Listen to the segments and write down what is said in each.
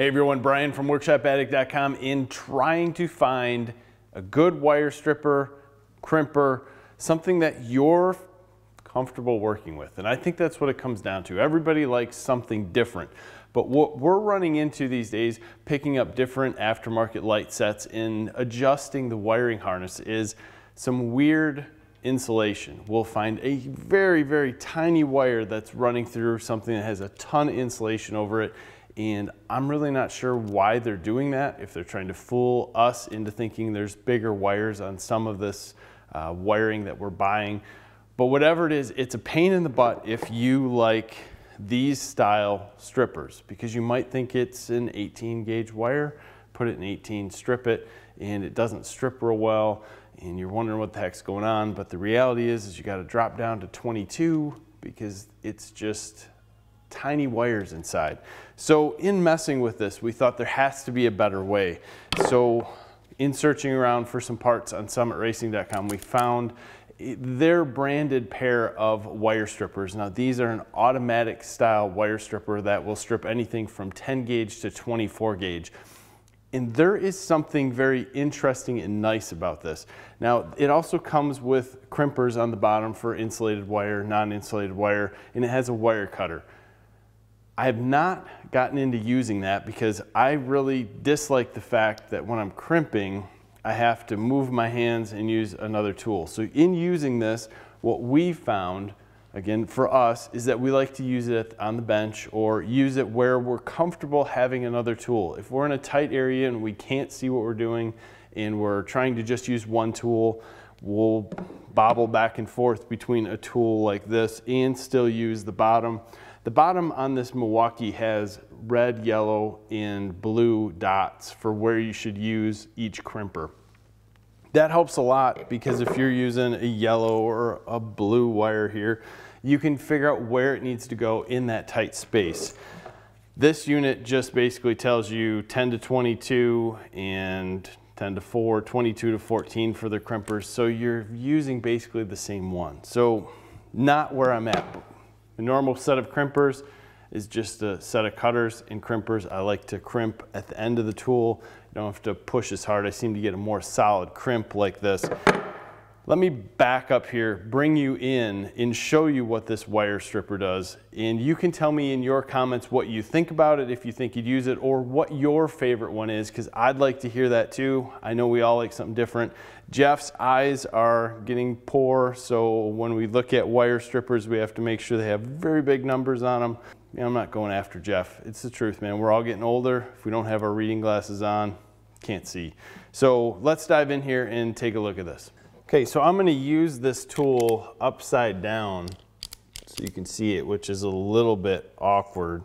Hey everyone, Brian from WorkshopAddict.com in trying to find a good wire stripper, crimper, something that you're comfortable working with. And I think that's what it comes down to. Everybody likes something different. But what we're running into these days, picking up different aftermarket light sets and adjusting the wiring harness is some weird insulation. We'll find a very, very tiny wire that's running through something that has a ton of insulation over it and I'm really not sure why they're doing that, if they're trying to fool us into thinking there's bigger wires on some of this uh, wiring that we're buying. But whatever it is, it's a pain in the butt if you like these style strippers because you might think it's an 18 gauge wire, put it in 18, strip it, and it doesn't strip real well, and you're wondering what the heck's going on. But the reality is, is you got to drop down to 22 because it's just tiny wires inside. So in messing with this, we thought there has to be a better way. So in searching around for some parts on summitracing.com, we found their branded pair of wire strippers. Now these are an automatic style wire stripper that will strip anything from 10 gauge to 24 gauge. And there is something very interesting and nice about this. Now, it also comes with crimpers on the bottom for insulated wire, non-insulated wire, and it has a wire cutter. I have not gotten into using that because I really dislike the fact that when I'm crimping, I have to move my hands and use another tool. So in using this, what we found, again, for us, is that we like to use it on the bench or use it where we're comfortable having another tool. If we're in a tight area and we can't see what we're doing and we're trying to just use one tool, we'll bobble back and forth between a tool like this and still use the bottom. The bottom on this Milwaukee has red, yellow, and blue dots for where you should use each crimper. That helps a lot because if you're using a yellow or a blue wire here, you can figure out where it needs to go in that tight space. This unit just basically tells you 10 to 22 and 10 to 4, 22 to 14 for the crimpers. So you're using basically the same one. So not where I'm at. The normal set of crimpers is just a set of cutters and crimpers. I like to crimp at the end of the tool. You don't have to push as hard. I seem to get a more solid crimp like this. Let me back up here, bring you in and show you what this wire stripper does. And you can tell me in your comments what you think about it, if you think you'd use it, or what your favorite one is, because I'd like to hear that too. I know we all like something different. Jeff's eyes are getting poor, so when we look at wire strippers, we have to make sure they have very big numbers on them. You know, I'm not going after Jeff. It's the truth, man. We're all getting older. If we don't have our reading glasses on, can't see. So let's dive in here and take a look at this. Okay, so I'm gonna use this tool upside down so you can see it, which is a little bit awkward.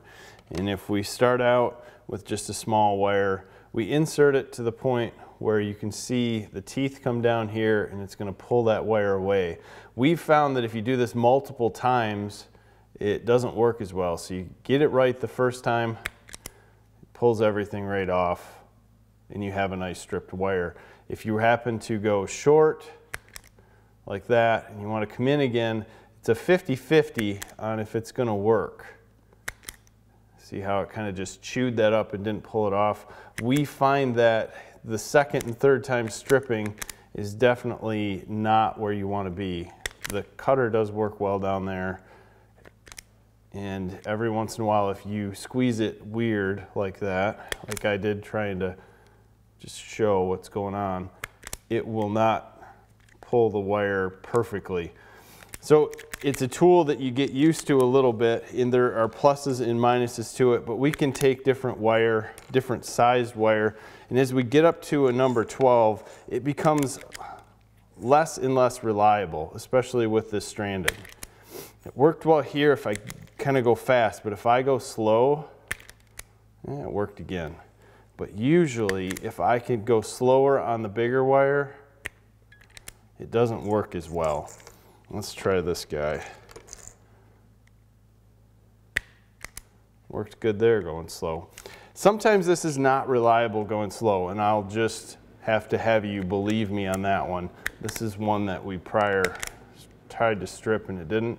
And if we start out with just a small wire, we insert it to the point where you can see the teeth come down here and it's gonna pull that wire away. We've found that if you do this multiple times, it doesn't work as well. So you get it right the first time, pulls everything right off, and you have a nice stripped wire. If you happen to go short, like that, and you want to come in again, it's a 50-50 on if it's going to work. See how it kind of just chewed that up and didn't pull it off. We find that the second and third time stripping is definitely not where you want to be. The cutter does work well down there. And every once in a while, if you squeeze it weird like that, like I did trying to just show what's going on, it will not pull the wire perfectly. So it's a tool that you get used to a little bit and there are pluses and minuses to it, but we can take different wire, different sized wire, and as we get up to a number 12, it becomes less and less reliable, especially with this stranded. It worked well here if I kind of go fast, but if I go slow, eh, it worked again. But usually if I can go slower on the bigger wire, it doesn't work as well. Let's try this guy. Worked good there going slow. Sometimes this is not reliable going slow and I'll just have to have you believe me on that one. This is one that we prior tried to strip and it didn't.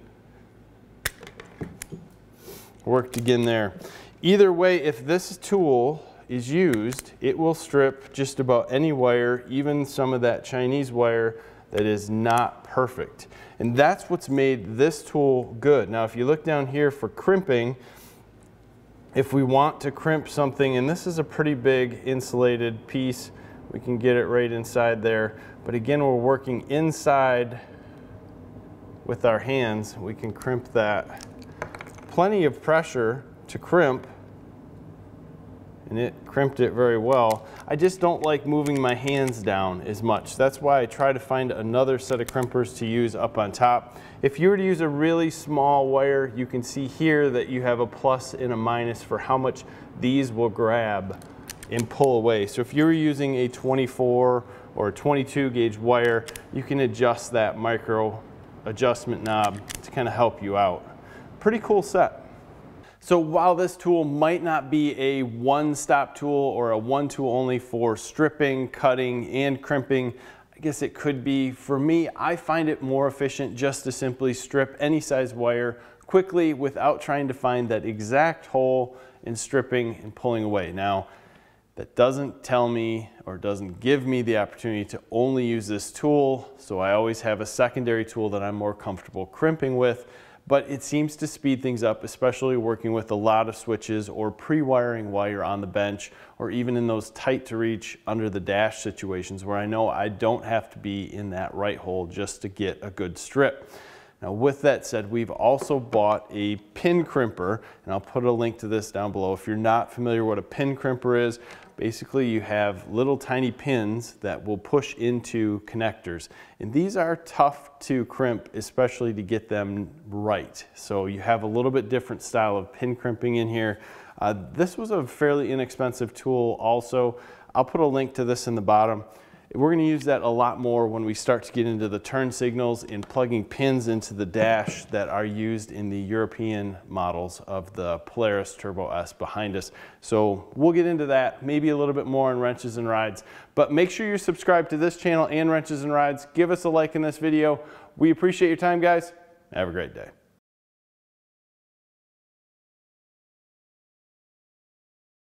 Worked again there. Either way, if this tool is used, it will strip just about any wire, even some of that Chinese wire that is not perfect. And that's what's made this tool good. Now, if you look down here for crimping, if we want to crimp something, and this is a pretty big insulated piece, we can get it right inside there. But again, we're working inside with our hands. We can crimp that. Plenty of pressure to crimp and it crimped it very well. I just don't like moving my hands down as much. That's why I try to find another set of crimpers to use up on top. If you were to use a really small wire, you can see here that you have a plus and a minus for how much these will grab and pull away. So if you're using a 24 or 22 gauge wire, you can adjust that micro adjustment knob to kind of help you out. Pretty cool set. So while this tool might not be a one-stop tool or a one tool only for stripping, cutting, and crimping, I guess it could be. For me, I find it more efficient just to simply strip any size wire quickly without trying to find that exact hole in stripping and pulling away. Now, that doesn't tell me or doesn't give me the opportunity to only use this tool. So I always have a secondary tool that I'm more comfortable crimping with but it seems to speed things up, especially working with a lot of switches or pre-wiring while you're on the bench or even in those tight to reach under the dash situations where I know I don't have to be in that right hole just to get a good strip. Now with that said, we've also bought a pin crimper, and I'll put a link to this down below. If you're not familiar what a pin crimper is, basically you have little tiny pins that will push into connectors. And these are tough to crimp, especially to get them right. So you have a little bit different style of pin crimping in here. Uh, this was a fairly inexpensive tool also. I'll put a link to this in the bottom. We're going to use that a lot more when we start to get into the turn signals and plugging pins into the dash that are used in the European models of the Polaris Turbo S behind us. So we'll get into that, maybe a little bit more on wrenches and rides. But make sure you're subscribed to this channel and wrenches and rides. Give us a like in this video. We appreciate your time, guys. Have a great day.